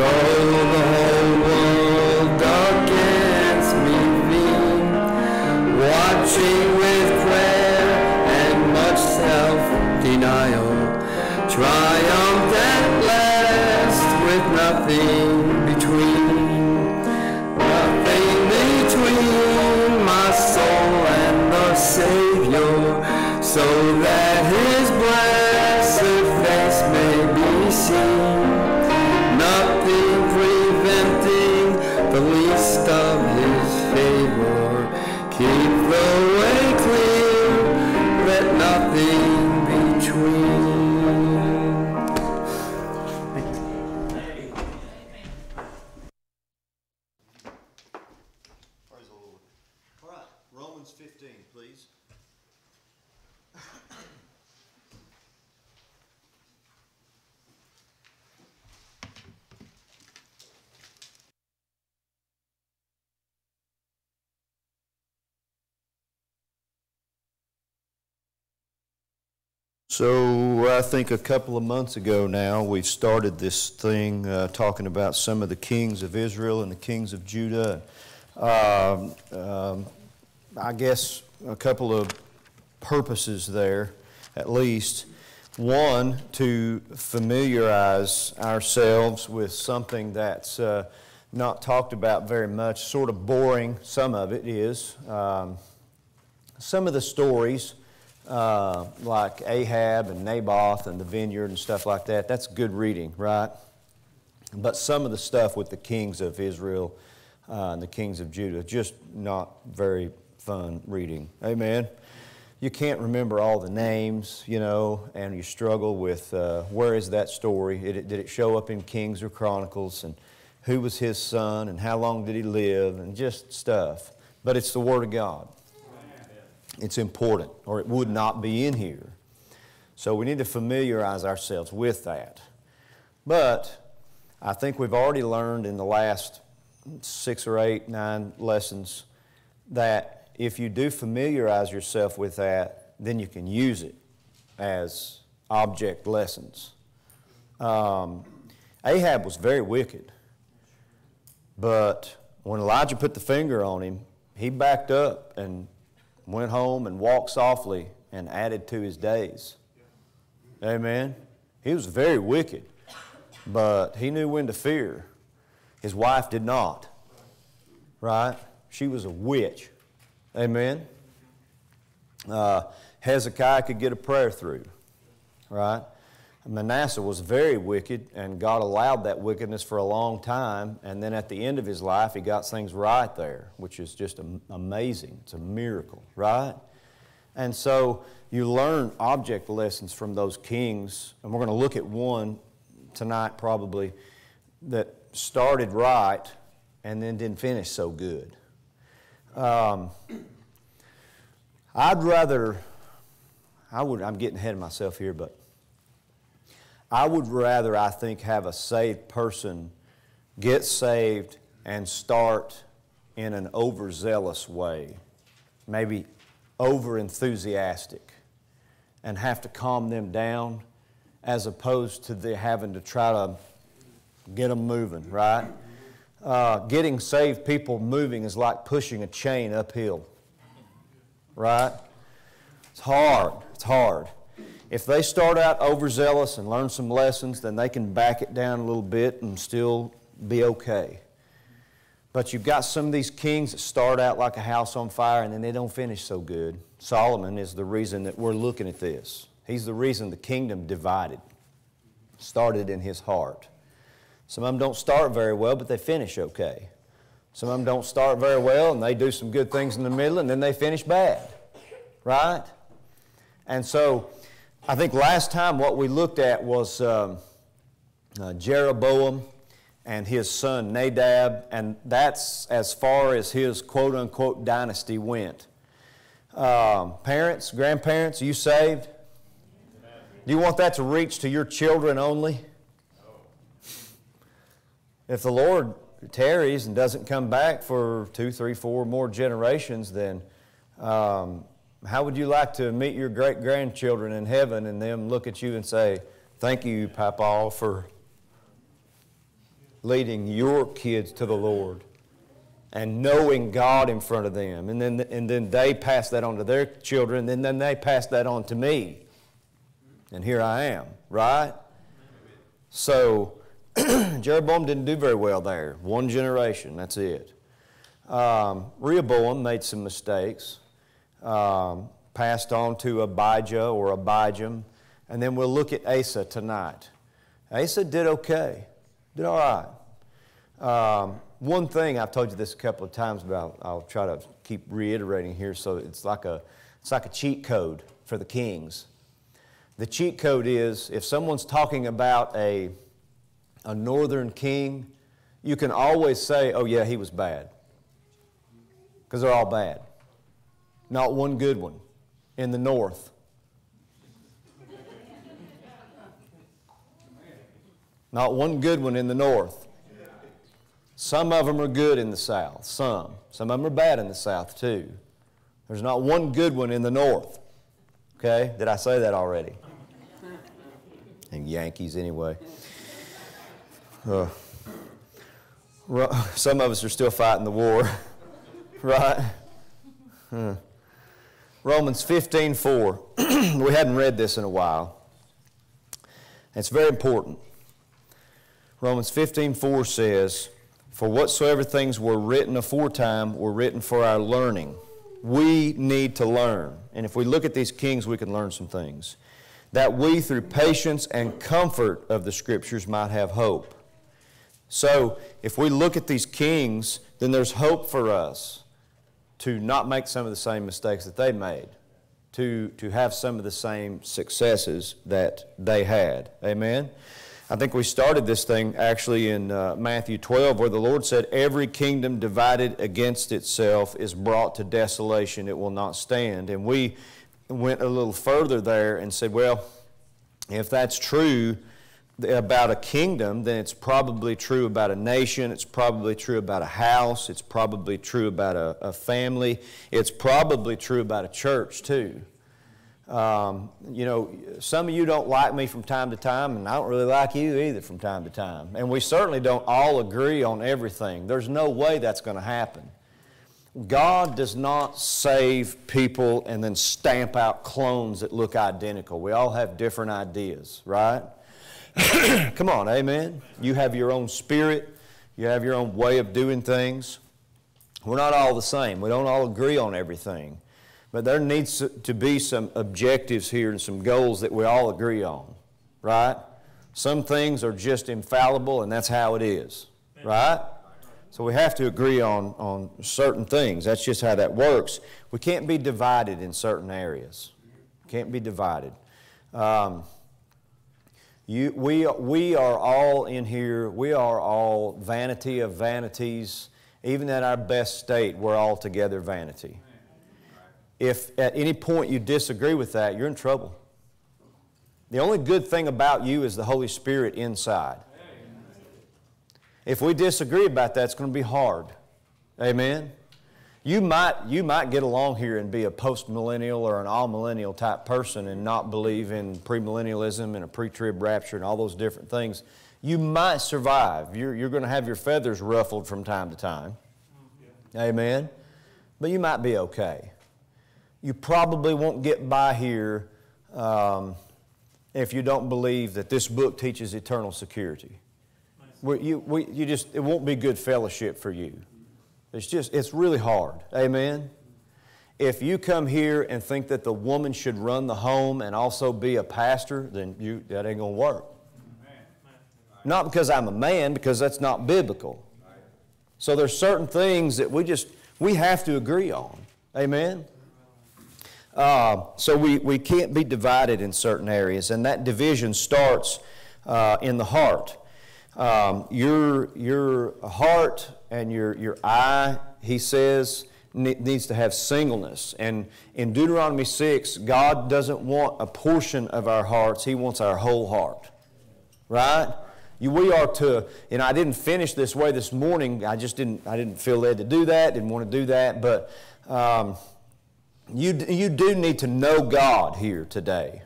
though So I think a couple of months ago now, we started this thing uh, talking about some of the kings of Israel and the kings of Judah. Um, um, I guess a couple of purposes there, at least. One, to familiarize ourselves with something that's uh, not talked about very much, sort of boring, some of it is. Um, some of the stories, uh, like Ahab and Naboth and the vineyard and stuff like that, that's good reading, right? But some of the stuff with the kings of Israel uh, and the kings of Judah, just not very fun reading. Amen. You can't remember all the names, you know, and you struggle with uh, where is that story? Did it, did it show up in Kings or Chronicles? And who was his son? And how long did he live? And just stuff. But it's the Word of God. It's important, or it would not be in here. So we need to familiarize ourselves with that. But I think we've already learned in the last six or eight, nine lessons that if you do familiarize yourself with that, then you can use it as object lessons. Um, Ahab was very wicked, but when Elijah put the finger on him, he backed up and went home and walked softly and added to his days. Amen. He was very wicked, but he knew when to fear. His wife did not. Right? She was a witch. Amen. Uh, Hezekiah could get a prayer through. Right? Manasseh was very wicked, and God allowed that wickedness for a long time. And then at the end of his life, he got things right there, which is just amazing. It's a miracle, right? And so you learn object lessons from those kings, and we're going to look at one tonight probably that started right and then didn't finish so good. Um, I'd rather, I would, I'm getting ahead of myself here, but I would rather, I think, have a saved person get saved and start in an overzealous way, maybe over enthusiastic and have to calm them down as opposed to the having to try to get them moving, right? Uh, getting saved people moving is like pushing a chain uphill, right? It's hard. It's hard. If they start out overzealous and learn some lessons, then they can back it down a little bit and still be okay. But you've got some of these kings that start out like a house on fire and then they don't finish so good. Solomon is the reason that we're looking at this. He's the reason the kingdom divided, started in his heart. Some of them don't start very well, but they finish okay. Some of them don't start very well and they do some good things in the middle and then they finish bad. Right? And so I think last time what we looked at was um, uh, Jeroboam and his son Nadab, and that's as far as his quote unquote dynasty went. Um, parents, grandparents, you saved? Do you want that to reach to your children only? If the Lord tarries and doesn't come back for two, three, four more generations, then um, how would you like to meet your great grandchildren in heaven and them look at you and say, Thank you, Papa, for leading your kids to the Lord and knowing God in front of them. And then, and then they pass that on to their children, and then they pass that on to me. And here I am, right? So, Jeroboam didn't do very well there. One generation, that's it. Um, Rehoboam made some mistakes, um, passed on to Abijah or Abijam, and then we'll look at Asa tonight. Asa did okay, did all right. Um, one thing I've told you this a couple of times, but I'll, I'll try to keep reiterating here. So it's like a it's like a cheat code for the kings. The cheat code is if someone's talking about a a northern king, you can always say, "Oh yeah, he was bad," because they're all bad. Not one good one in the north. Not one good one in the north. Some of them are good in the South, some. Some of them are bad in the South, too. There's not one good one in the North. Okay? Did I say that already? And Yankees, anyway. Uh, some of us are still fighting the war, right? Huh. Romans 15 4. we hadn't read this in a while. It's very important. Romans 15 4 says, for whatsoever things were written aforetime were written for our learning. We need to learn. And if we look at these kings, we can learn some things. That we, through patience and comfort of the Scriptures, might have hope. So, if we look at these kings, then there's hope for us to not make some of the same mistakes that they made, to, to have some of the same successes that they had. Amen? I think we started this thing actually in uh, Matthew 12, where the Lord said, Every kingdom divided against itself is brought to desolation, it will not stand. And we went a little further there and said, Well, if that's true about a kingdom, then it's probably true about a nation, it's probably true about a house, it's probably true about a, a family, it's probably true about a church too. Um, you know, some of you don't like me from time to time, and I don't really like you either from time to time. And we certainly don't all agree on everything. There's no way that's going to happen. God does not save people and then stamp out clones that look identical. We all have different ideas, right? Come on, amen. You have your own spirit, you have your own way of doing things. We're not all the same, we don't all agree on everything. But there needs to be some objectives here and some goals that we all agree on, right? Some things are just infallible, and that's how it is, right? So we have to agree on, on certain things. That's just how that works. We can't be divided in certain areas. Can't be divided. Um, you, we, we are all in here, we are all vanity of vanities. Even at our best state, we're all together vanity. If at any point you disagree with that, you're in trouble. The only good thing about you is the Holy Spirit inside. If we disagree about that, it's going to be hard. Amen? You might, you might get along here and be a post-millennial or an all-millennial type person and not believe in premillennialism and a pre-trib rapture and all those different things. You might survive. You're, you're going to have your feathers ruffled from time to time. Amen? But you might be okay. You probably won't get by here um, if you don't believe that this book teaches eternal security. We, you, we, you just, it won't be good fellowship for you. It's just, it's really hard. Amen? If you come here and think that the woman should run the home and also be a pastor, then you, that ain't going to work. Not because I'm a man, because that's not biblical. So there's certain things that we just, we have to agree on. Amen? Uh, so we, we can't be divided in certain areas, and that division starts uh, in the heart. Um, your, your heart and your, your eye, he says, needs to have singleness. And in Deuteronomy 6, God doesn't want a portion of our hearts, He wants our whole heart. Right? We are to, and I didn't finish this way this morning. I just didn't, I didn't feel led to do that, didn't want to do that. But um, you, you do need to know God here today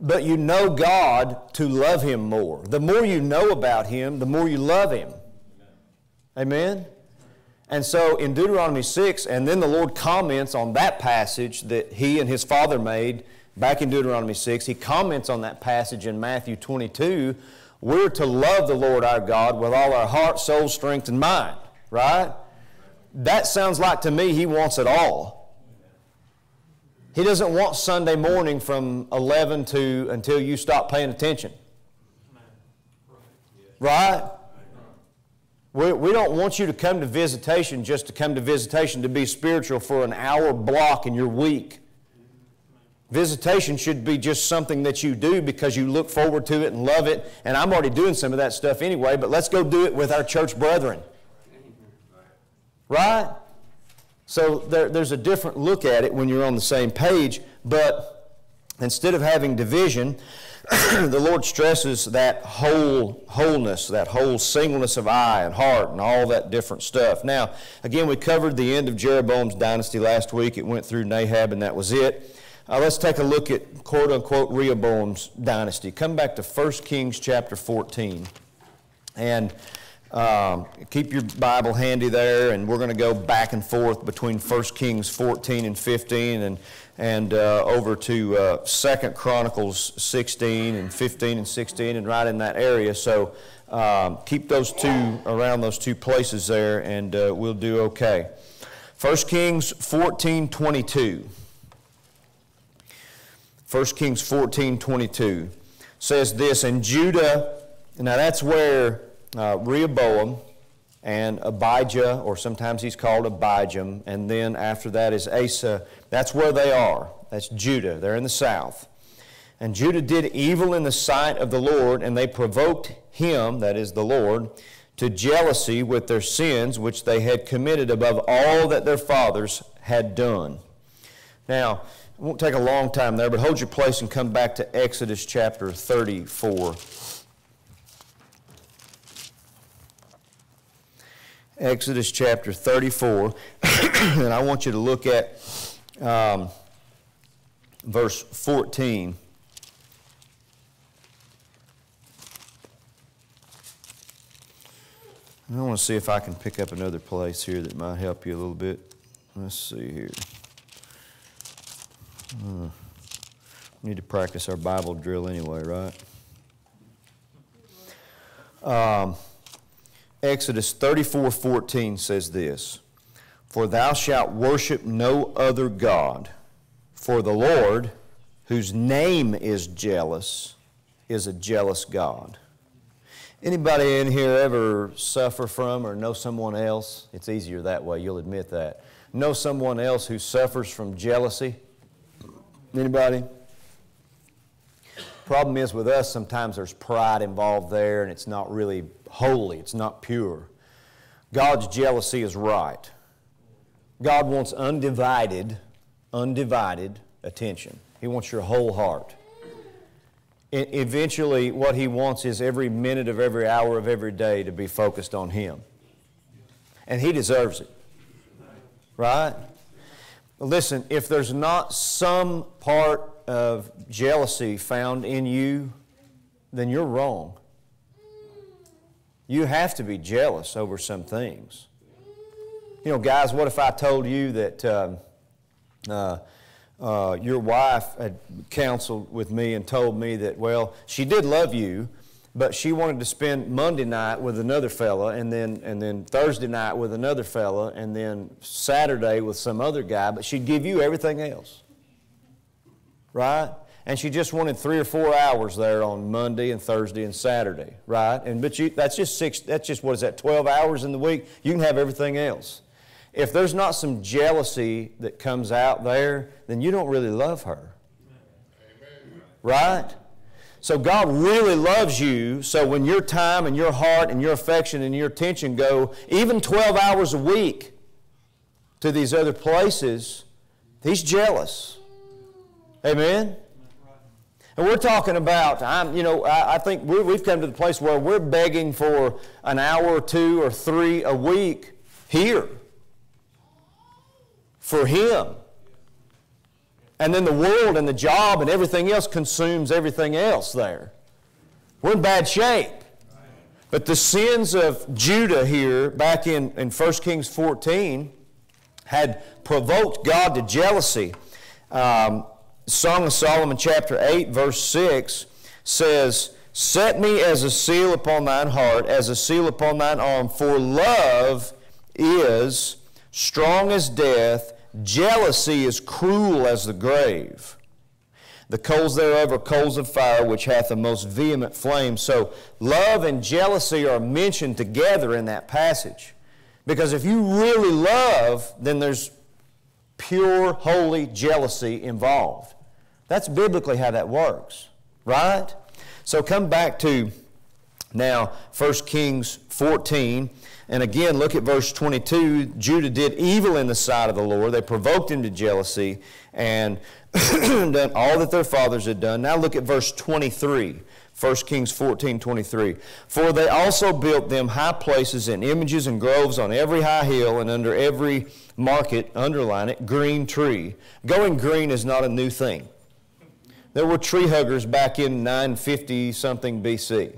but you know God to love Him more. The more you know about Him, the more you love Him. Amen? And so in Deuteronomy 6, and then the Lord comments on that passage that He and His Father made back in Deuteronomy 6. He comments on that passage in Matthew 22. We're to love the Lord our God with all our heart, soul, strength, and mind, right? That sounds like to me He wants it all. He doesn't want Sunday morning from 11 to until you stop paying attention. Right? We, we don't want you to come to visitation just to come to visitation to be spiritual for an hour block in your week. Visitation should be just something that you do because you look forward to it and love it. And I'm already doing some of that stuff anyway, but let's go do it with our church brethren. Right? So there, there's a different look at it when you're on the same page, but instead of having division, the Lord stresses that whole wholeness, that whole singleness of eye and heart and all that different stuff. Now, again, we covered the end of Jeroboam's dynasty last week. It went through Nadab, and that was it. Uh, let's take a look at quote unquote Rehoboam's dynasty. Come back to 1 Kings chapter 14. And um, keep your Bible handy there, and we're going to go back and forth between 1 Kings 14 and 15 and, and uh, over to uh, 2 Chronicles 16 and 15 and 16 and right in that area. So um, keep those two around those two places there, and uh, we'll do okay. 1 Kings 14 22. 1 Kings 14 22 says this, and Judah, now that's where uh, Rehoboam and Abijah, or sometimes he's called Abijam, and then after that is Asa. That's where they are. That's Judah. They're in the south. And Judah did evil in the sight of the Lord, and they provoked him, that is the Lord, to jealousy with their sins which they had committed above all that their fathers had done. Now, it won't take a long time there, but hold your place and come back to Exodus chapter 34. Exodus chapter 34, and I want you to look at um, verse 14. I want to see if I can pick up another place here that might help you a little bit. Let's see here. Uh, we need to practice our Bible drill anyway, right? Um, Exodus 34 14 says this For thou shalt worship no other God, for the Lord, whose name is jealous, is a jealous God. Anybody in here ever suffer from or know someone else? It's easier that way, you'll admit that. Know someone else who suffers from jealousy? Anybody? Problem is with us, sometimes there's pride involved there and it's not really holy, it's not pure. God's jealousy is right. God wants undivided, undivided attention. He wants your whole heart. eventually, what He wants is every minute of every hour of every day to be focused on Him. And He deserves it. Right? Listen, if there's not some part of jealousy found in you, then you're wrong. You have to be jealous over some things. You know, guys, what if I told you that um, uh, uh, your wife had counseled with me and told me that, well, she did love you, but she wanted to spend Monday night with another fella, and then and then Thursday night with another fella, and then Saturday with some other guy, but she'd give you everything else, right? And she just wanted three or four hours there on Monday and Thursday and Saturday, right? And but you, that's just six. That's just what is that? Twelve hours in the week. You can have everything else. If there's not some jealousy that comes out there, then you don't really love her, right? So God really loves you. So when your time and your heart and your affection and your attention go even 12 hours a week to these other places, He's jealous. Amen? And we're talking about, I'm, you know, I, I think we have come to the place where we're begging for an hour or two or three a week here for Him. And then the world and the job and everything else consumes everything else there. We're in bad shape. But the sins of Judah here, back in, in 1 Kings 14, had provoked God to jealousy. Um, Song of Solomon, chapter 8, verse 6 says, Set me as a seal upon thine heart, as a seal upon thine arm, for love is strong as death, Jealousy is cruel as the grave. The coals thereof are coals of fire, which hath a most vehement flame. So, love and jealousy are mentioned together in that passage. Because if you really love, then there's pure, holy jealousy involved. That's biblically how that works, right? So, come back to now 1 Kings 14. And again, look at verse 22. Judah did evil in the sight of the Lord. They provoked him to jealousy and done all that their fathers had done. Now look at verse 23. 1 Kings 14, 23. For they also built them high places and images and groves on every high hill and under every market, underline it, green tree. Going green is not a new thing. There were tree huggers back in 950 something BC.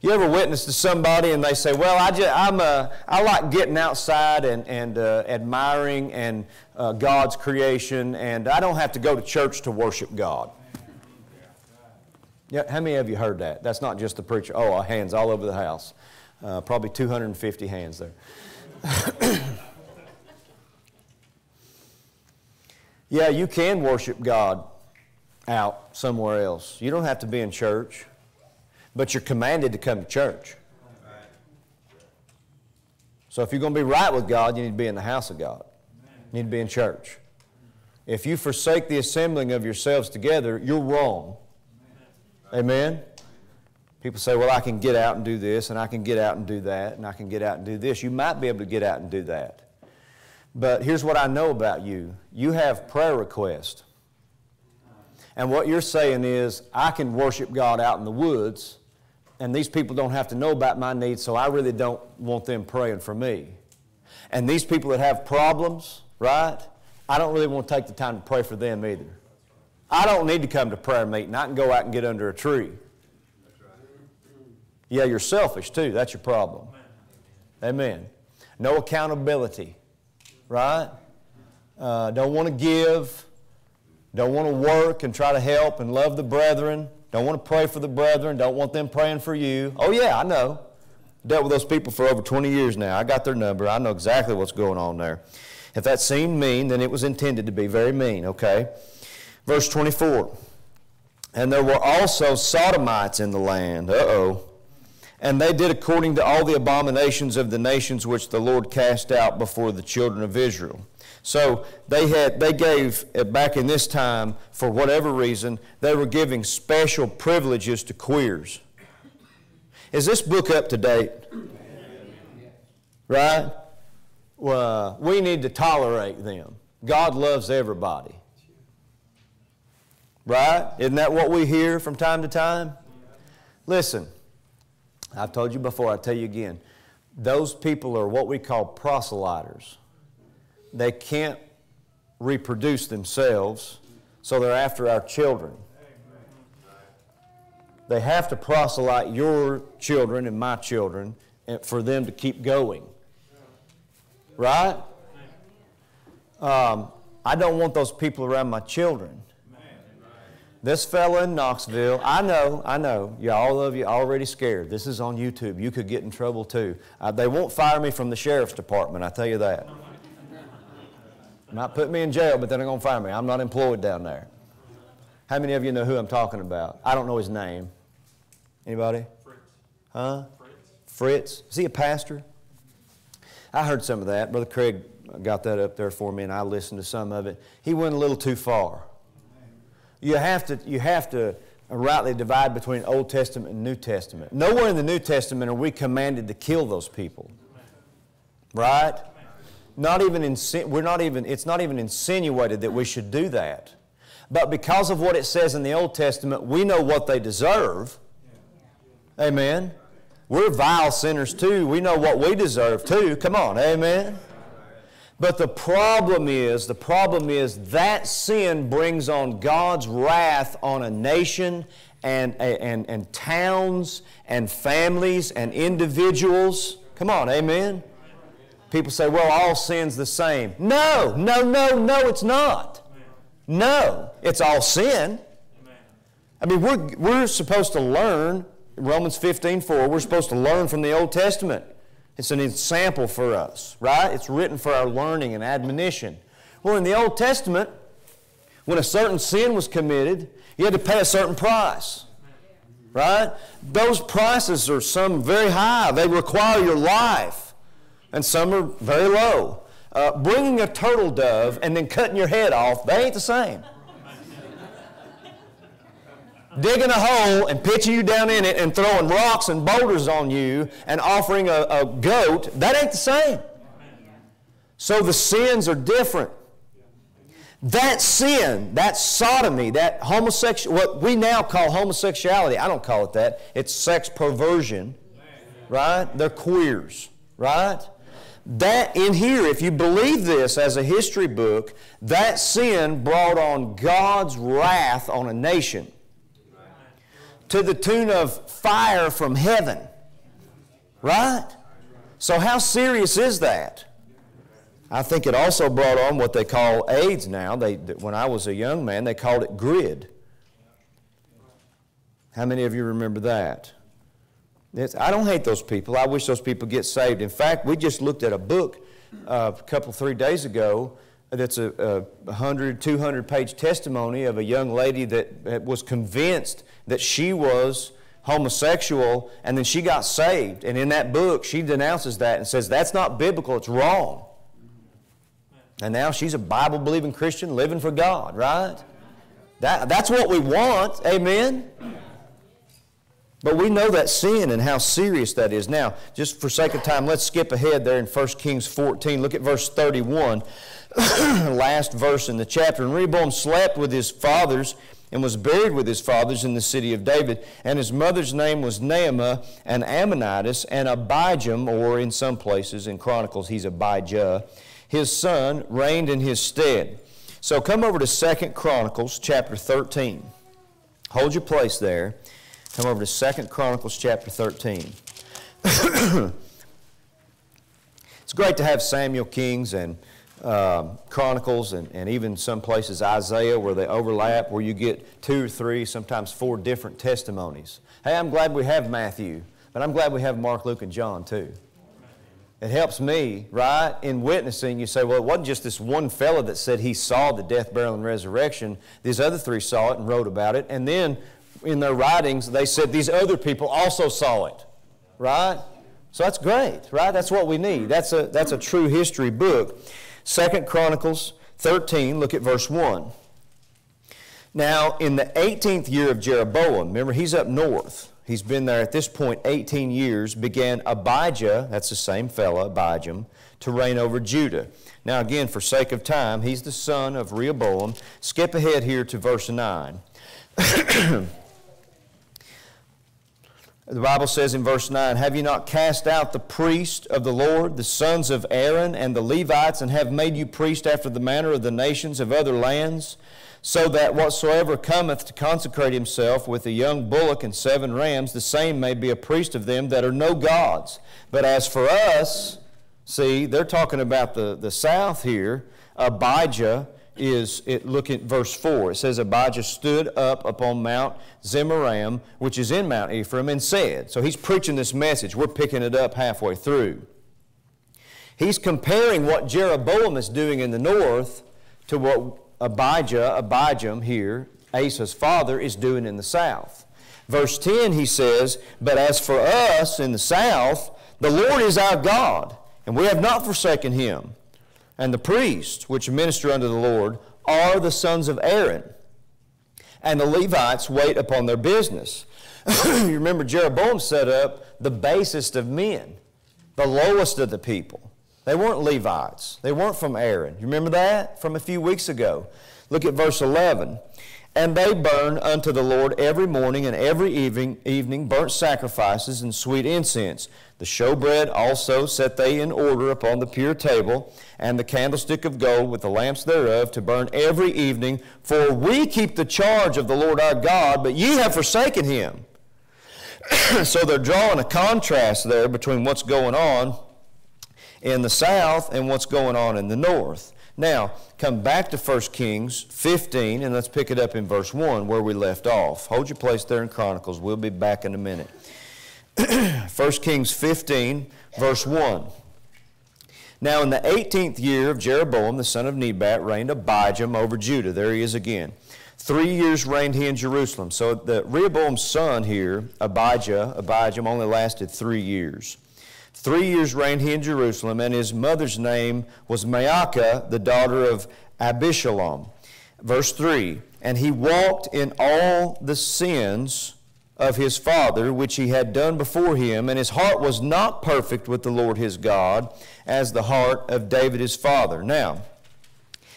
You ever witness to somebody and they say, "Well, I just I'm uh, I like getting outside and and uh, admiring and uh, God's creation, and I don't have to go to church to worship God." Yeah, how many of you heard that? That's not just the preacher. Oh, hands all over the house. Uh, probably 250 hands there. yeah, you can worship God out somewhere else. You don't have to be in church but you're commanded to come to church. So if you're going to be right with God, you need to be in the house of God. You need to be in church. If you forsake the assembling of yourselves together, you're wrong. Amen? People say, well, I can get out and do this, and I can get out and do that, and I can get out and do this. You might be able to get out and do that. But here's what I know about you you have prayer requests. And what you're saying is, I can worship God out in the woods, and these people don't have to know about my needs, so I really don't want them praying for me. And these people that have problems, right? I don't really want to take the time to pray for them either. I don't need to come to prayer meeting. I can go out and get under a tree. Yeah, you're selfish too. That's your problem. Amen. No accountability, right? Uh, don't want to give. Don't want to work and try to help and love the brethren. Don't want to pray for the brethren. Don't want them praying for you. Oh, yeah, I know. Dealt with those people for over 20 years now. I got their number. I know exactly what's going on there. If that seemed mean, then it was intended to be very mean, okay? Verse 24. And there were also Sodomites in the land. Uh oh. And they did according to all the abominations of the nations which the Lord cast out before the children of Israel. So they had they gave back in this time for whatever reason they were giving special privileges to queers. Is this book up to date? Right? Well, we need to tolerate them. God loves everybody. Right? Isn't that what we hear from time to time? Listen, I've told you before, I'll tell you again. Those people are what we call proselyters. They can't reproduce themselves, so they're after our children. They have to proselyte your children and my children for them to keep going. Right? Um, I don't want those people around my children. This fella in Knoxville, I know, I know, you all of you already scared. This is on YouTube. You could get in trouble too. Uh, they won't fire me from the sheriff's department, I tell you that. Not put me in jail, but they're going to fire me. I'm not employed down there. How many of you know who I'm talking about? I don't know his name. Anybody? Fritts. Huh? Fritts. Fritts. Is he a pastor? I heard some of that. Brother Craig got that up there for me, and I listened to some of it. He went a little too far. You have to, you have to rightly divide between Old Testament and New Testament. Nowhere in the New Testament are we commanded to kill those people. Right? Not even we're not even, it's not even insinuated that we should do that. But because of what it says in the Old Testament, we know what they deserve. Amen. We're vile sinners too. We know what we deserve too. Come on. Amen. But the problem is, the problem is that sin brings on God's wrath on a nation and, and, and towns and families and individuals. Come on, amen? People say, well, all sin's the same. No, no, no, no, it's not. No, it's all sin. I mean, we're, we're supposed to learn, Romans 15 4, we're supposed to learn from the Old Testament. It's an example for us, right? It's written for our learning and admonition. Well, in the Old Testament, when a certain sin was committed, you had to pay a certain price. Right? Those prices are some very high. They require your life. And some are very low. Uh, bringing a turtle dove and then cutting your head off, they ain't the same digging a hole and pitching you down in it and throwing rocks and boulders on you and offering a, a goat, that ain't the same. So the sins are different. That sin, that sodomy, that homosexual, what we now call homosexuality, I don't call it that. It's sex perversion, right? They're queers, right? That in here, if you believe this as a history book, that sin brought on God's wrath on a nation to the tune of fire from heaven. Right? So, how serious is that? I think it also brought on what they call AIDS now. They, when I was a young man, they called it GRID. How many of you remember that? It's, I don't hate those people. I wish those people get saved. In fact, we just looked at a book uh, a couple, three days ago that's a, a 100, 200 page testimony of a young lady that was convinced that she was homosexual and then she got saved. And in that book, she denounces that and says that's not biblical, it's wrong. And now she's a Bible believing Christian living for God, right? That, that's what we want, amen? But we know that sin and how serious that is. Now, just for sake of time, let's skip ahead there in 1 Kings 14. Look at verse 31, last verse in the chapter. And Rehoboam slept with his fathers and was buried with his fathers in the city of David. And his mother's name was Naamah, an Ammonitess, and Abijam, or in some places in Chronicles, he's Abijah. His son reigned in his stead. So come over to Second Chronicles chapter 13. Hold your place there. Come over to Second Chronicles chapter 13. it's great to have Samuel Kings and um, Chronicles and, and even some places Isaiah where they overlap, where you get two or three, sometimes four different testimonies. Hey, I'm glad we have Matthew, but I'm glad we have Mark, Luke, and John too. It helps me, right, in witnessing. You say, well, it wasn't just this one fellow that said he saw the death, burial, and resurrection. These other three saw it and wrote about it. And then in their writings, they said these other people also saw it, right? So that's great, right? That's what we need. That's a, that's a true history book. Second Chronicles 13, look at verse 1. Now, in the 18th year of Jeroboam, remember he's up north. He's been there at this point 18 years, began Abijah, that's the same fellow, Abijam, to reign over Judah. Now, again, for sake of time, he's the son of Rehoboam. Skip ahead here to verse 9. The Bible says in verse 9, Have you not cast out the priest of the Lord, the sons of Aaron and the Levites, and have made you priest after the manner of the nations of other lands? So that whatsoever cometh to consecrate himself with a young bullock and seven rams, the same may be a priest of them that are no gods. But as for us, see, they're talking about the, the south here. Abijah is, it, look at verse 4. It says, Abijah stood up upon Mount Zemaraim, which is in Mount Ephraim, and said, So he's preaching this message. We're picking it up halfway through. He's comparing what Jeroboam is doing in the north to what Abijah, Abijam here, Asa's father, is doing in the south. Verse 10, he says, But as for us in the south, the Lord is our God, and we have not forsaken him and the priests which minister unto the Lord are the sons of Aaron. And the Levites wait upon their business. you remember Jeroboam set up the basest of men, the lowest of the people. They weren't Levites. They weren't from Aaron. You remember that from a few weeks ago? Look at verse 11. And they burn unto the Lord every morning and every evening, evening burnt sacrifices and sweet incense. The showbread also set they in order upon the pure table, and the candlestick of gold with the lamps thereof to burn every evening. For we keep the charge of the Lord our God, but ye have forsaken him. so they're drawing a contrast there between what's going on in the south and what's going on in the north. Now, come back to 1 Kings 15, and let's pick it up in verse 1 where we left off. Hold your place there in Chronicles. We'll be back in a minute. 1 Kings 15, verse 1. Now, in the 18th year of Jeroboam, the son of Nebat, reigned Abijam over Judah. There he is again. Three years reigned he in Jerusalem. So the Rehoboam's son here, Abijah, Abijam, only lasted three years. Three years reigned he in Jerusalem, and his mother's name was Maacah, the daughter of Abishalom. Verse 3 And he walked in all the sins of his father, which he had done before him, and his heart was not perfect with the Lord his God, as the heart of David his father. Now,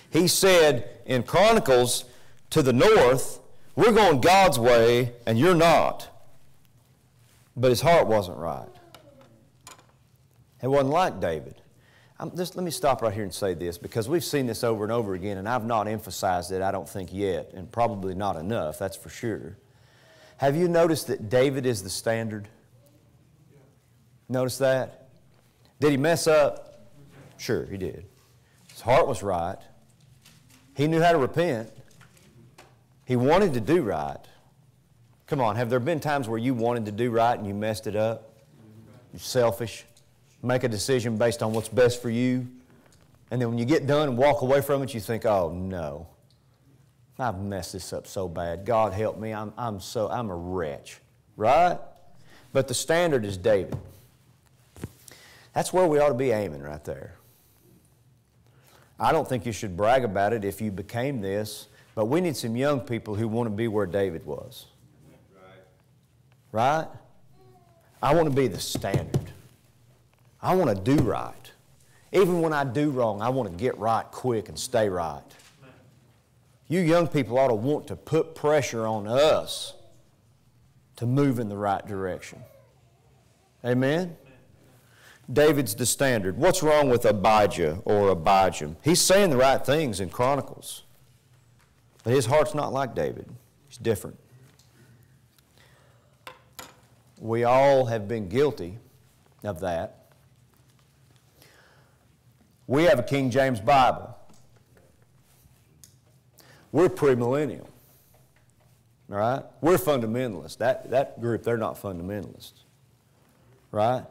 he said in Chronicles to the north, We're going God's way, and you're not. But his heart wasn't right. It wasn't like David. I'm, just, let me stop right here and say this because we've seen this over and over again, and I've not emphasized it, I don't think, yet, and probably not enough, that's for sure. Have you noticed that David is the standard? Notice that? Did he mess up? Sure, he did. His heart was right. He knew how to repent. He wanted to do right. Come on, have there been times where you wanted to do right and you messed it up? You're selfish make a decision based on what's best for you. And then when you get done and walk away from it, you think, oh no, I've messed this up so bad. God help me, I'm, I'm, so, I'm a wretch. Right? But the standard is David. That's where we ought to be aiming right there. I don't think you should brag about it if you became this, but we need some young people who want to be where David was. Right? I want to be the standard. I want to do right. Even when I do wrong, I want to get right quick and stay right. You young people ought to want to put pressure on us to move in the right direction. Amen? David's the standard. What's wrong with Abijah or Abijam? He's saying the right things in Chronicles, but his heart's not like David. He's different. We all have been guilty of that. We have a King James Bible. We're premillennial. All right? We're fundamentalists. That, that group, they're not fundamentalists. Right?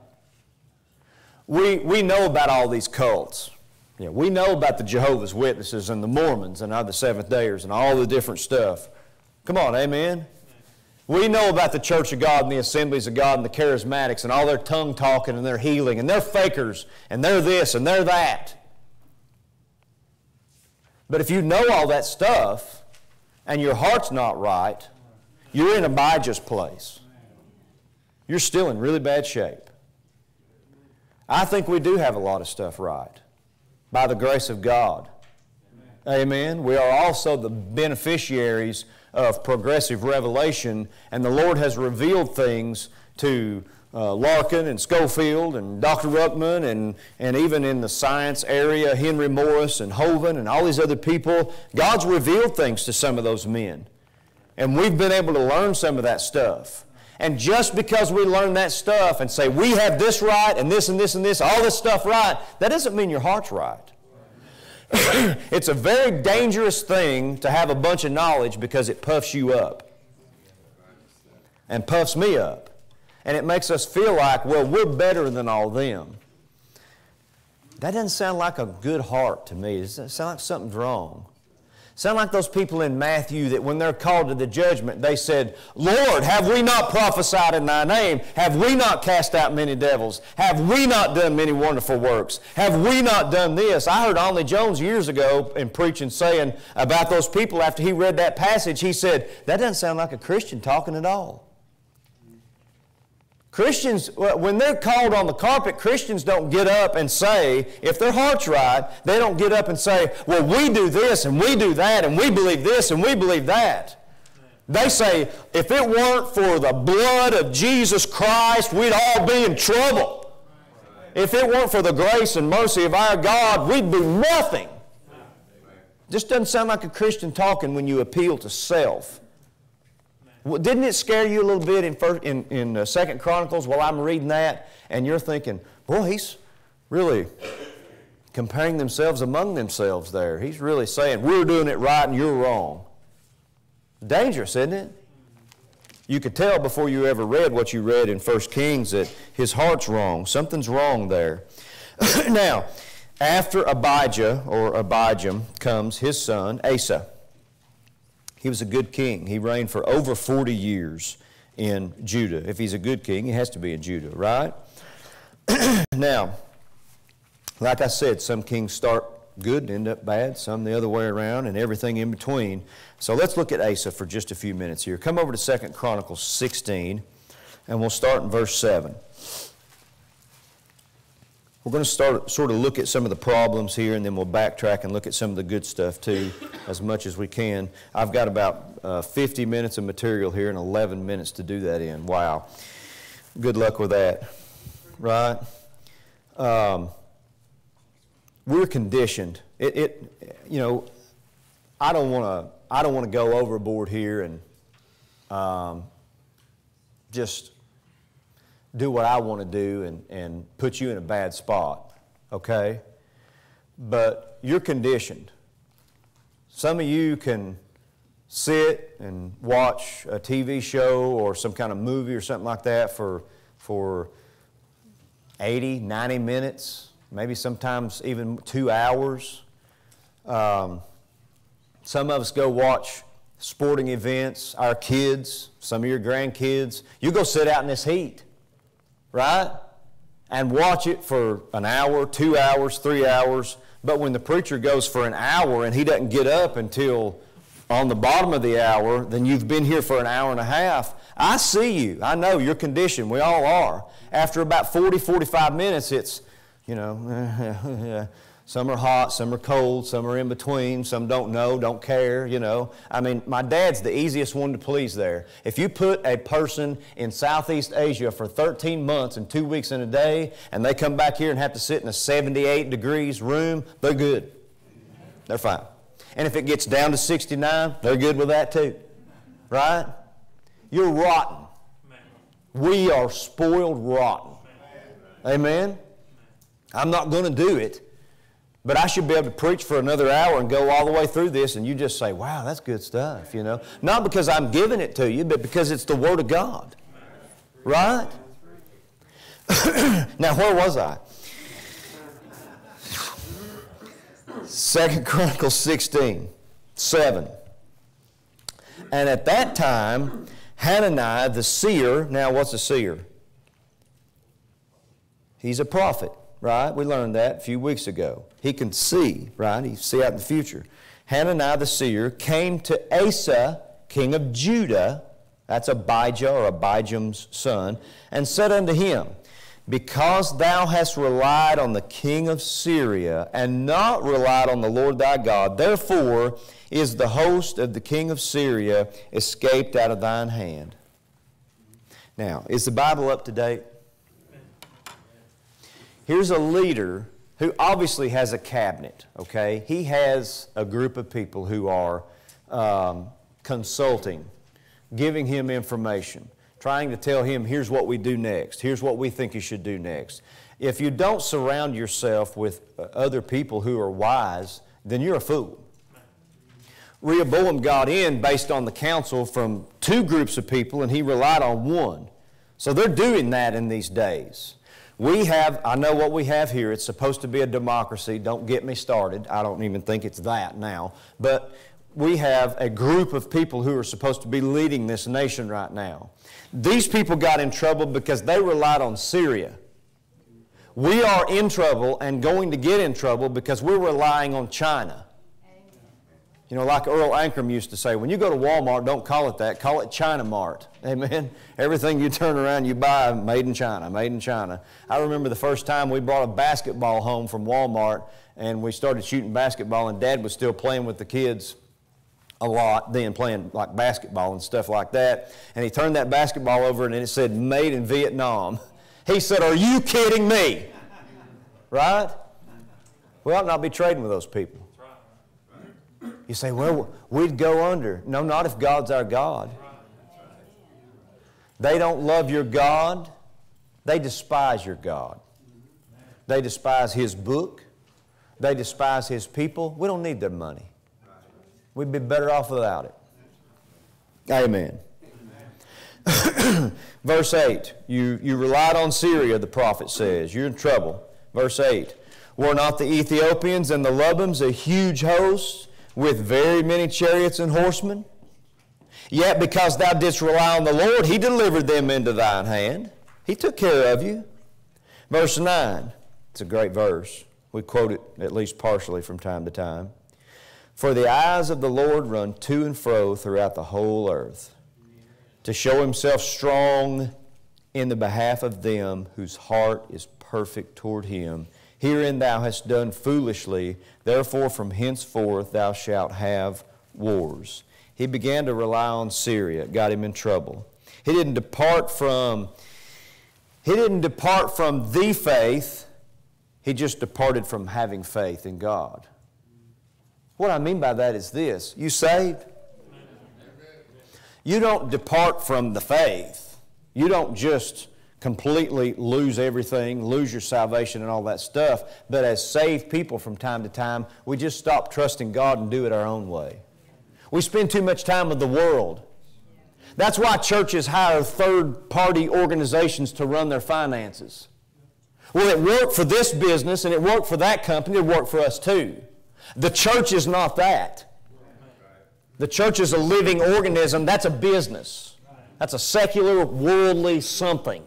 We, we know about all these cults. Yeah, we know about the Jehovah's Witnesses and the Mormons and other Seventh Dayers and all the different stuff. Come on, amen? We know about the Church of God and the Assemblies of God and the Charismatics and all their tongue talking and their healing and they're fakers and they're this and they're that. But if you know all that stuff and your heart's not right, you're in Abijah's place. You're still in really bad shape. I think we do have a lot of stuff right by the grace of God. Amen. We are also the beneficiaries of progressive revelation, and the Lord has revealed things to uh, Larkin and Scofield and Dr. Ruckman and, and even in the science area, Henry Morris and Hovind and all these other people. God's revealed things to some of those men. And we've been able to learn some of that stuff. And just because we learn that stuff and say, we have this right and this and this and this, all this stuff right, that doesn't mean your heart's right. it's a very dangerous thing to have a bunch of knowledge because it puffs you up and puffs me up. And it makes us feel like, well, we're better than all them. That doesn't sound like a good heart to me. It sounds like something's wrong. Sound like those people in Matthew that when they're called to the judgment, they said, Lord, have we not prophesied in thy name? Have we not cast out many devils? Have we not done many wonderful works? Have we not done this? I heard Olney Jones years ago in preaching saying about those people after he read that passage, he said, that doesn't sound like a Christian talking at all. Christians, when they're called on the carpet, Christians don't get up and say, if their heart's right, they don't get up and say, well, we do this and we do that and we believe this and we believe that. They say, if it weren't for the blood of Jesus Christ, we'd all be in trouble. If it weren't for the grace and mercy of our God, we'd be nothing. This doesn't sound like a Christian talking when you appeal to self. Well, didn't it scare you a little bit in, first, in, in uh, Second Chronicles while I'm reading that, and you're thinking, boy, he's really comparing themselves among themselves there. He's really saying, we're doing it right and you're wrong. Dangerous, isn't it? You could tell before you ever read what you read in 1 Kings that his heart's wrong. Something's wrong there. now, after Abijah or Abijam comes his son, Asa. He was a good king. He reigned for over 40 years in Judah. If he's a good king, he has to be in Judah, right? now, like I said, some kings start good and end up bad, some the other way around, and everything in between. So let's look at Asa for just a few minutes here. Come over to 2 Chronicles 16, and we'll start in verse 7. We're going to start sort of look at some of the problems here, and then we'll backtrack and look at some of the good stuff too, as much as we can. I've got about uh, 50 minutes of material here and 11 minutes to do that in. Wow. Good luck with that, right? Um, we're conditioned. It, it, you know, I don't want to. I don't want to go overboard here and um, just do what I want to do and, and put you in a bad spot, okay? But you're conditioned. Some of you can sit and watch a TV show or some kind of movie or something like that for, for 80, 90 minutes, maybe sometimes even two hours. Um, some of us go watch sporting events, our kids, some of your grandkids. You go sit out in this heat right? And watch it for an hour, two hours, three hours. But when the preacher goes for an hour and he doesn't get up until on the bottom of the hour, then you've been here for an hour and a half. I see you. I know your condition. We all are. After about 40, 45 minutes, it's, you know, Some are hot, some are cold, some are in between, some don't know, don't care, you know. I mean, my dad's the easiest one to please there. If you put a person in Southeast Asia for 13 months and two weeks in a day, and they come back here and have to sit in a 78 degrees room, they're good. They're fine. And if it gets down to 69, they're good with that too. Right? You're rotten. We are spoiled rotten. Amen? I'm not going to do it but I should be able to preach for another hour and go all the way through this, and you just say, wow, that's good stuff, you know. Not because I'm giving it to you, but because it's the Word of God. Right? now, where was I? Second Chronicles 16, 7. And at that time, Hananiah the seer, now what's a seer? He's a prophet right? We learned that a few weeks ago. He can see, right? He see out in the future. Hananiah the seer came to Asa, king of Judah, that's Abijah or Abijam's son, and said unto him, Because thou hast relied on the king of Syria and not relied on the Lord thy God, therefore is the host of the king of Syria escaped out of thine hand. Now, is the Bible up to date? Here's a leader who obviously has a cabinet, okay? He has a group of people who are um, consulting, giving him information, trying to tell him, here's what we do next, here's what we think you should do next. If you don't surround yourself with uh, other people who are wise, then you're a fool. Rehoboam got in based on the counsel from two groups of people, and he relied on one. So they're doing that in these days. We have, I know what we have here. It's supposed to be a democracy. Don't get me started. I don't even think it's that now. But we have a group of people who are supposed to be leading this nation right now. These people got in trouble because they relied on Syria. We are in trouble and going to get in trouble because we're relying on China. You know, like Earl Ankrum used to say, when you go to Walmart, don't call it that, call it China Mart. Amen. Everything you turn around, you buy made in China, made in China. I remember the first time we brought a basketball home from Walmart and we started shooting basketball, and Dad was still playing with the kids a lot then, playing like basketball and stuff like that. And he turned that basketball over and it said, made in Vietnam. He said, Are you kidding me? Right? We ought not be trading with those people. You say, Well, we'd go under. No, not if God's our God. They don't love your God, they despise your God. They despise His book, they despise His people. We don't need their money. We'd be better off without it. Amen. Verse 8, you, you relied on Syria, the prophet says. You're in trouble. Verse 8, were not the Ethiopians and the Lubims a huge host with very many chariots and horsemen? Yet because thou didst rely on the Lord, he delivered them into thine hand. He took care of you. Verse 9, it's a great verse. We quote it at least partially from time to time. For the eyes of the Lord run to and fro throughout the whole earth to show himself strong in the behalf of them whose heart is perfect toward him. Herein thou hast done foolishly, therefore from henceforth thou shalt have wars. He began to rely on Syria, it got him in trouble. He didn't depart from he didn't depart from the faith, he just departed from having faith in God. What I mean by that is this you saved? You don't depart from the faith. You don't just completely lose everything, lose your salvation and all that stuff. But as saved people from time to time, we just stop trusting God and do it our own way. We spend too much time with the world. That's why churches hire third party organizations to run their finances. Well, it worked for this business and it worked for that company, it worked for us too. The church is not that. The church is a living organism. That's a business. That's a secular, worldly something.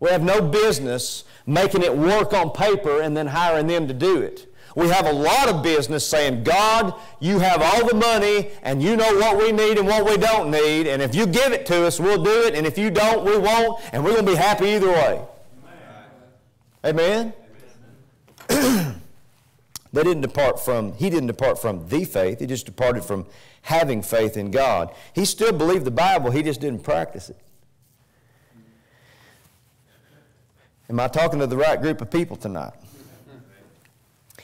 We have no business making it work on paper and then hiring them to do it. We have a lot of business saying, God, you have all the money and you know what we need and what we don't need. And if you give it to us, we'll do it. And if you don't, we won't. And we're going to be happy either way. Amen? Amen? they didn't depart from, he didn't depart from the faith. He just departed from having faith in God. He still believed the Bible, he just didn't practice it. Am I talking to the right group of people tonight?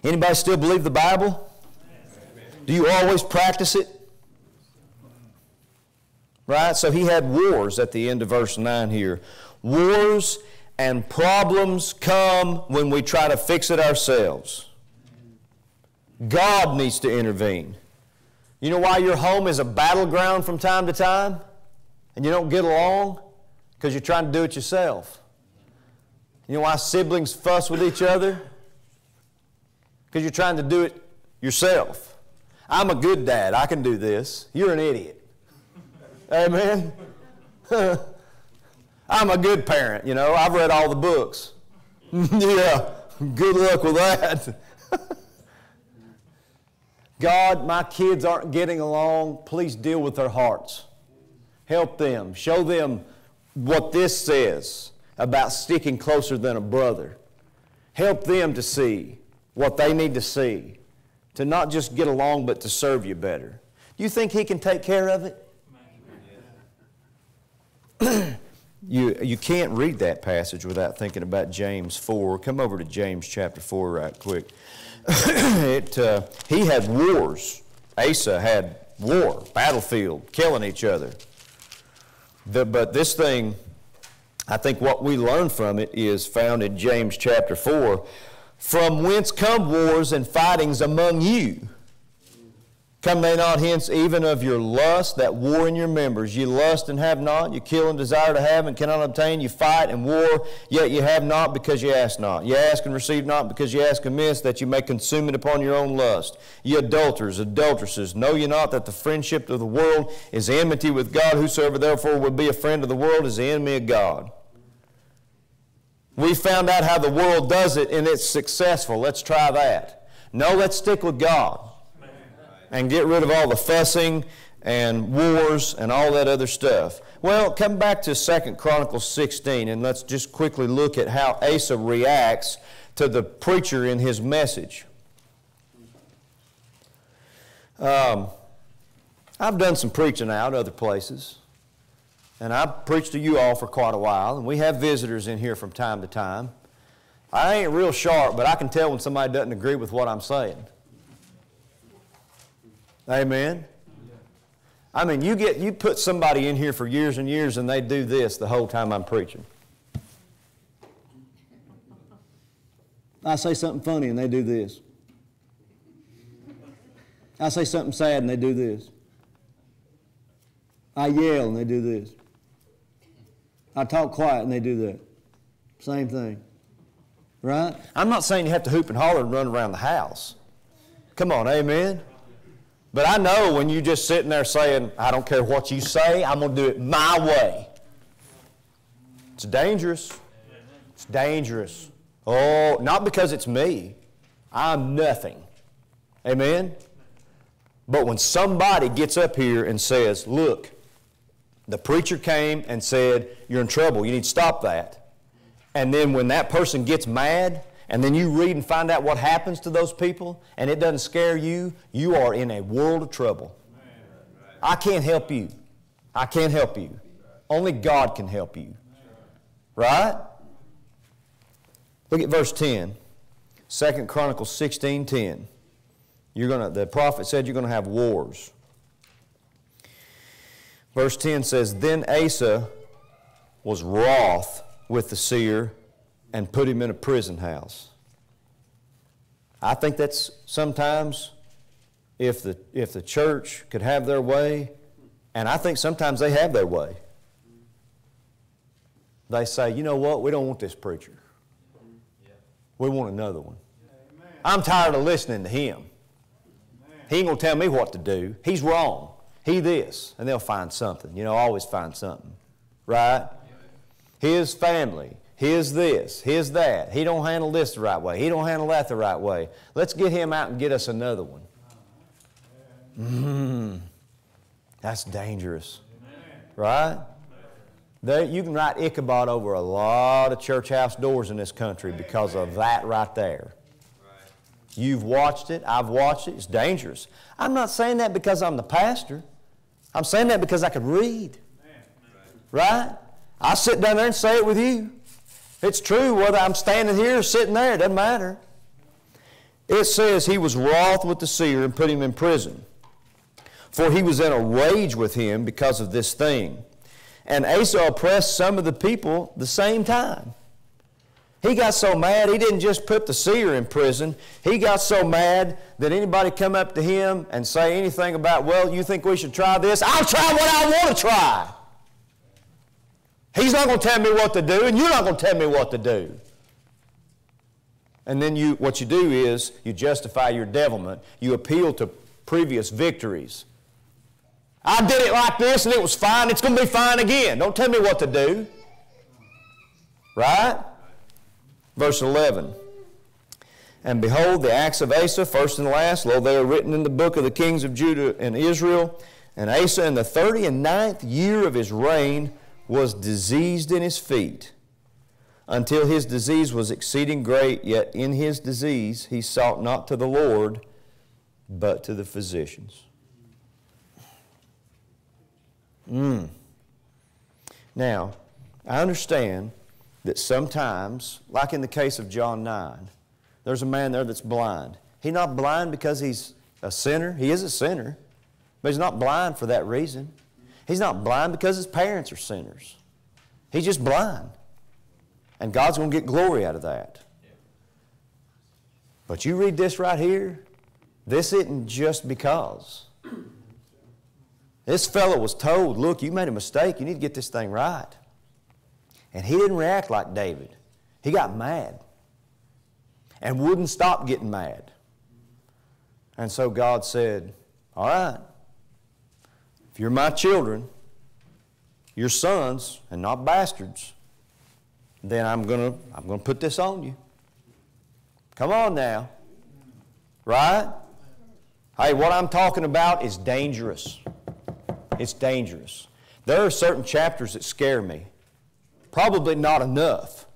Anybody still believe the Bible? Do you always practice it? Right? So he had wars at the end of verse 9 here. Wars and problems come when we try to fix it ourselves. God needs to intervene. You know why your home is a battleground from time to time and you don't get along? Because you're trying to do it yourself. You know why siblings fuss with each other? Because you're trying to do it yourself. I'm a good dad. I can do this. You're an idiot. Amen? I'm a good parent, you know. I've read all the books. yeah, good luck with that. God, my kids aren't getting along. Please deal with their hearts. Help them. Show them what this says about sticking closer than a brother. Help them to see what they need to see to not just get along, but to serve you better. Do you think He can take care of it? you, you can't read that passage without thinking about James 4. Come over to James chapter 4 right quick. it, uh, he had wars. Asa had war, battlefield, killing each other. The, but this thing, I think what we learn from it is found in James chapter 4. From whence come wars and fightings among you? Come they not hence even of your lust that war in your members? You lust and have not, you kill and desire to have and cannot obtain, you fight and war, yet you have not because you ask not. You ask and receive not because you ask amiss, that you may consume it upon your own lust. Ye adulterers, adulteresses, know ye not that the friendship of the world is enmity with God? Whosoever therefore would be a friend of the world is the enemy of God. We found out how the world does it and it's successful. Let's try that. No, let's stick with God and get rid of all the fussing and wars and all that other stuff. Well, come back to Second Chronicles 16 and let's just quickly look at how Asa reacts to the preacher in his message. Um, I've done some preaching out other places, and I've preached to you all for quite a while, and we have visitors in here from time to time. I ain't real sharp, but I can tell when somebody doesn't agree with what I'm saying. Amen. I mean, you get you put somebody in here for years and years and they do this the whole time I'm preaching. I say something funny and they do this. I say something sad and they do this. I yell and they do this. I talk quiet and they do that. Same thing. Right? I'm not saying you have to hoop and holler and run around the house. Come on, amen. But I know when you're just sitting there saying, I don't care what you say, I'm going to do it my way. It's dangerous. It's dangerous. Oh, not because it's me. I'm nothing. Amen? But when somebody gets up here and says, Look, the preacher came and said, You're in trouble, you need to stop that. And then when that person gets mad, and then you read and find out what happens to those people, and it doesn't scare you, you are in a world of trouble. I can't help you. I can't help you. Only God can help you. Right? Look at verse 10. 2 Chronicles 16 10. You're gonna, the prophet said you're going to have wars. Verse 10 says, Then Asa was wroth with the seer and put him in a prison house. I think that's sometimes if the, if the church could have their way, and I think sometimes they have their way, they say, you know what, we don't want this preacher. We want another one. I'm tired of listening to him. He ain't going to tell me what to do. He's wrong. He this. And they'll find something. You know, always find something. Right? His family his this, his that. He don't handle this the right way. He don't handle that the right way. Let's get him out and get us another one. Mm, that's dangerous. Right? There, you can write Ichabod over a lot of church house doors in this country because of that right there. You've watched it. I've watched it. It's dangerous. I'm not saying that because I'm the pastor. I'm saying that because I could read. Right? I sit down there and say it with you. It's true whether I'm standing here or sitting there, it doesn't matter. It says he was wroth with the seer and put him in prison. For he was in a rage with him because of this thing. And Asa oppressed some of the people the same time. He got so mad, he didn't just put the seer in prison. He got so mad that anybody come up to him and say anything about, well, you think we should try this? I'll try what I want to try. He's not going to tell me what to do, and you're not going to tell me what to do. And then you, what you do is you justify your devilment. You appeal to previous victories. I did it like this and it was fine. It's going to be fine again. Don't tell me what to do. Right? Verse 11. And behold, the acts of Asa, first and last, lo, they are written in the book of the kings of Judah and Israel. And Asa, in the thirty and ninth year of his reign, was diseased in his feet until his disease was exceeding great, yet in his disease he sought not to the Lord, but to the physicians. Mm. Now, I understand that sometimes, like in the case of John 9, there's a man there that's blind. He's not blind because he's a sinner. He is a sinner, but he's not blind for that reason. He's not blind because his parents are sinners. He's just blind. And God's going to get glory out of that. But you read this right here, this isn't just because. This fellow was told, look, you made a mistake. You need to get this thing right. And he didn't react like David. He got mad and wouldn't stop getting mad. And so God said, All right, if you're my children, your sons, and not bastards, then I'm going to I'm going to put this on you. Come on now. Right? Hey, what I'm talking about is dangerous. It's dangerous. There are certain chapters that scare me. Probably not enough.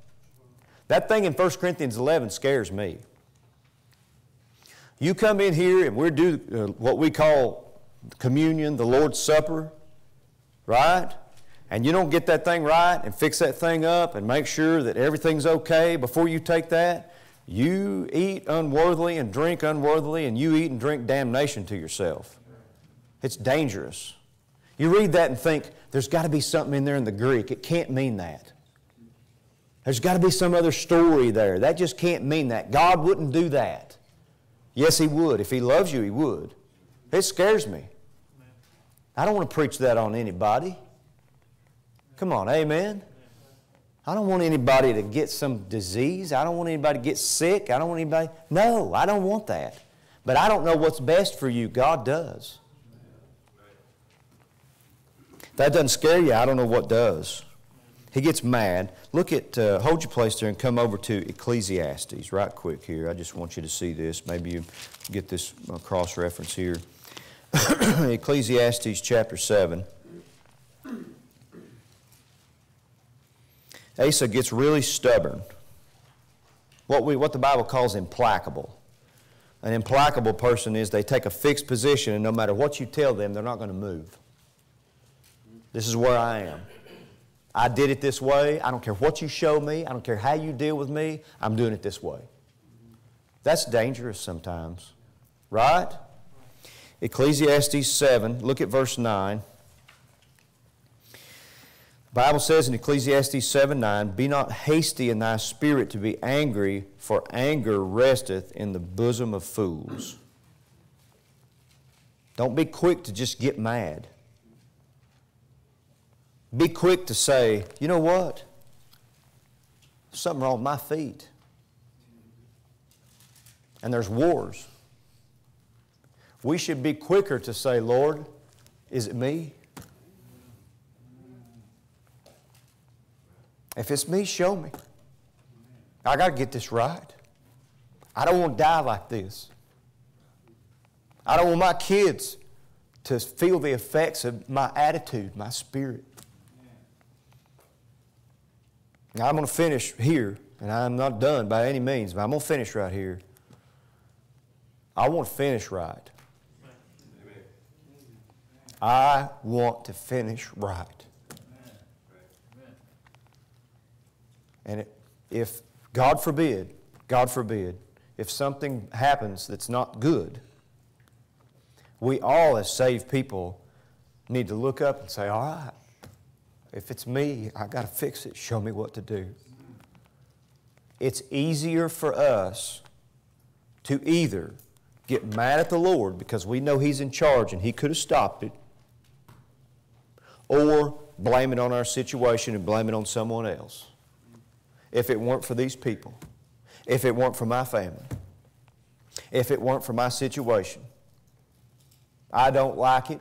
That thing in 1 Corinthians 11 scares me. You come in here and we're do uh, what we call communion, the Lord's Supper, right? And you don't get that thing right and fix that thing up and make sure that everything's okay before you take that, you eat unworthily and drink unworthily and you eat and drink damnation to yourself. It's dangerous. You read that and think, there's got to be something in there in the Greek. It can't mean that. There's got to be some other story there. That just can't mean that. God wouldn't do that. Yes, He would. If He loves you, He would. It scares me. I don't want to preach that on anybody. Come on, amen. I don't want anybody to get some disease. I don't want anybody to get sick. I don't want anybody. No, I don't want that. But I don't know what's best for you. God does. That doesn't scare you, I don't know what does. He gets mad. Look at, uh, hold your place there and come over to Ecclesiastes right quick here. I just want you to see this. Maybe you get this cross reference here. Ecclesiastes chapter 7. Asa gets really stubborn. What, we, what the Bible calls implacable. An implacable person is they take a fixed position, and no matter what you tell them, they're not going to move. This is where I am. I did it this way. I don't care what you show me. I don't care how you deal with me. I'm doing it this way. That's dangerous sometimes, right? Ecclesiastes 7, look at verse 9. The Bible says in Ecclesiastes 7 9, Be not hasty in thy spirit to be angry, for anger resteth in the bosom of fools. Don't be quick to just get mad. Be quick to say, you know what? Something wrong with my feet. And there's wars. We should be quicker to say, Lord, is it me? If it's me, show me. I got to get this right. I don't want to die like this. I don't want my kids to feel the effects of my attitude, my spirit. Now, I'm going to finish here, and I'm not done by any means, but I'm going to finish right here. I want to finish right. I want to finish right. And if, God forbid, God forbid, if something happens that's not good, we all, as saved people, need to look up and say, All right, if it's me, I got to fix it. Show me what to do. It's easier for us to either get mad at the Lord because we know He's in charge and He could have stopped it, or blame it on our situation and blame it on someone else. If it weren't for these people, if it weren't for my family, if it weren't for my situation, I don't like it.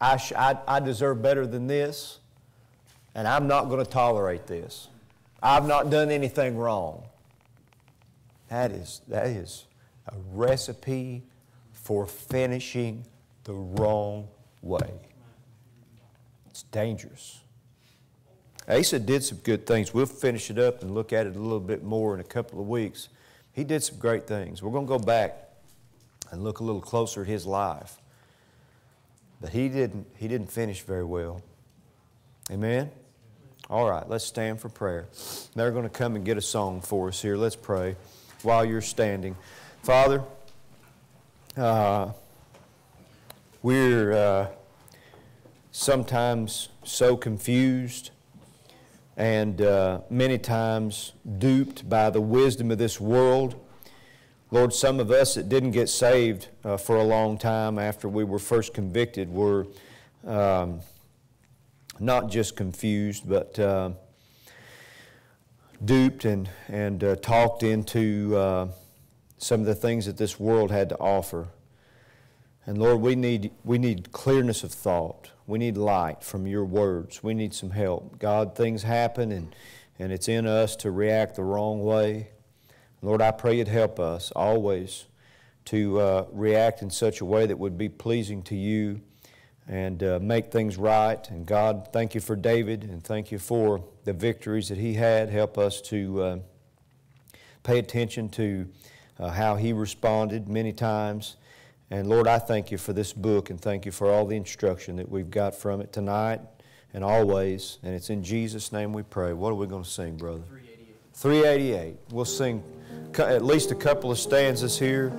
I, I, I deserve better than this and I'm not going to tolerate this. I've not done anything wrong. That is, that is a recipe for finishing the wrong way. It's dangerous. Asa did some good things. We'll finish it up and look at it a little bit more in a couple of weeks. He did some great things. We're going to go back and look a little closer at his life. But he didn't, he didn't finish very well. Amen? All right, let's stand for prayer. They're going to come and get a song for us here. Let's pray while you're standing. Father, uh, we're uh, sometimes so confused and uh, many times duped by the wisdom of this world. Lord, some of us that didn't get saved uh, for a long time after we were first convicted were um, not just confused, but uh, duped and, and uh, talked into uh, some of the things that this world had to offer. And Lord, we need, we need clearness of thought. We need light from your words. We need some help. God, things happen and, and it's in us to react the wrong way. Lord, I pray you'd help us always to uh, react in such a way that would be pleasing to you and uh, make things right. And God, thank you for David and thank you for the victories that he had. Help us to uh, pay attention to uh, how he responded many times and Lord, I thank you for this book and thank you for all the instruction that we've got from it tonight and always. And it's in Jesus' name we pray. What are we going to sing, brother? 388. 388. We'll sing at least a couple of stanzas here.